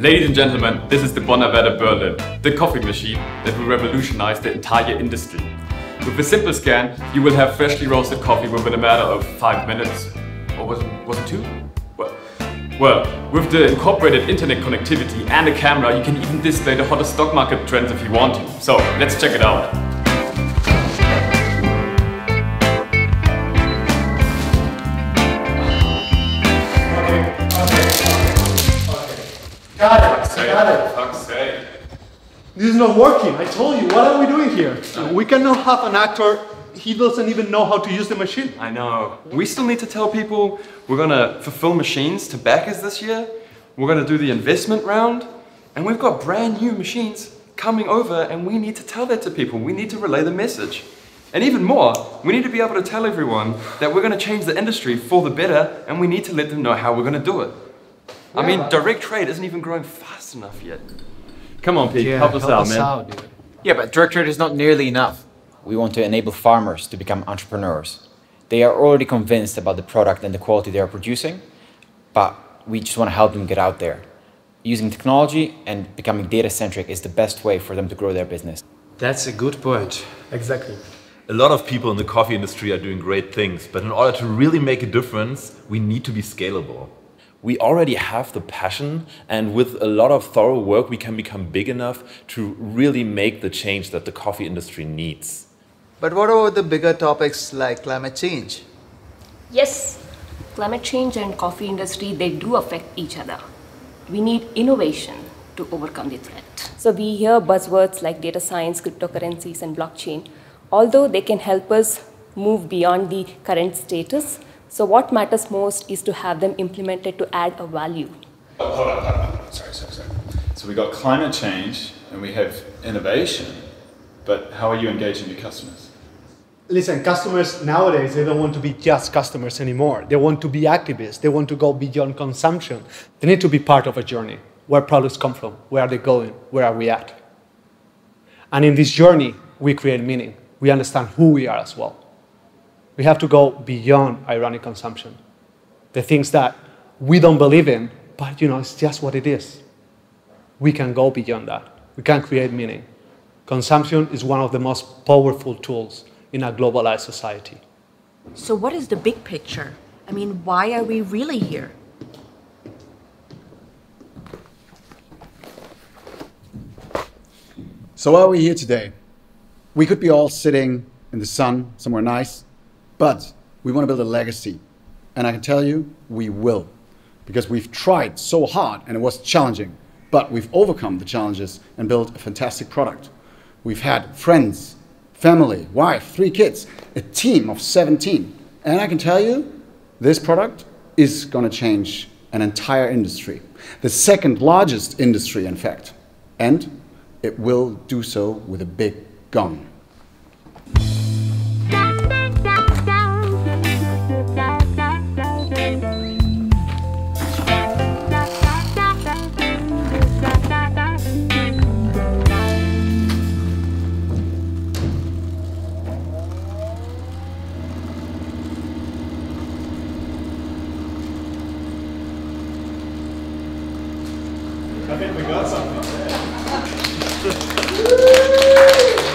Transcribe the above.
Ladies and gentlemen, this is the Bonaverde Berlin, the coffee machine that will revolutionize the entire industry. With a simple scan, you will have freshly roasted coffee within a matter of 5 minutes. Or was it, was it 2? Well, well, with the incorporated internet connectivity and a camera, you can even display the hottest stock market trends if you want to. So, let's check it out. This is not working. I told you. What are we doing here? We cannot have an actor. He doesn't even know how to use the machine. I know. We still need to tell people we're gonna fulfill machines to backers this year. We're gonna do the investment round. And we've got brand new machines coming over and we need to tell that to people. We need to relay the message. And even more, we need to be able to tell everyone that we're gonna change the industry for the better and we need to let them know how we're gonna do it. I mean, direct trade isn't even growing fast enough yet. Come on, Pete, help us out, man. Yeah, but direct trade is not nearly enough. We want to enable farmers to become entrepreneurs. They are already convinced about the product and the quality they are producing, but we just want to help them get out there. Using technology and becoming data centric is the best way for them to grow their business. That's a good point. Exactly. A lot of people in the coffee industry are doing great things, but in order to really make a difference, we need to be scalable. We already have the passion and with a lot of thorough work we can become big enough to really make the change that the coffee industry needs. But what about the bigger topics like climate change? Yes, climate change and coffee industry, they do affect each other. We need innovation to overcome the threat. So we hear buzzwords like data science, cryptocurrencies, and blockchain. Although they can help us move beyond the current status, so what matters most is to have them implemented to add a value. Oh, hold on, hold on, hold on. Sorry, sorry, sorry. So we got climate change and we have innovation, but how are you engaging your customers? Listen, customers nowadays, they don't want to be just customers anymore. They want to be activists. They want to go beyond consumption. They need to be part of a journey. Where products come from? Where are they going? Where are we at? And in this journey, we create meaning. We understand who we are as well. We have to go beyond ironic consumption. The things that we don't believe in, but you know, it's just what it is. We can go beyond that. We can create meaning. Consumption is one of the most powerful tools in a globalized society. So, what is the big picture? I mean, why are we really here? So, why are we here today? We could be all sitting in the sun somewhere nice, but we want to build a legacy. And I can tell you, we will. Because we've tried so hard and it was challenging, but we've overcome the challenges and built a fantastic product. We've had friends, family, wife, three kids, a team of 17. And I can tell you, this product is going to change an entire industry. The second largest industry, in fact. And it will do so with a big gong. I think we got something.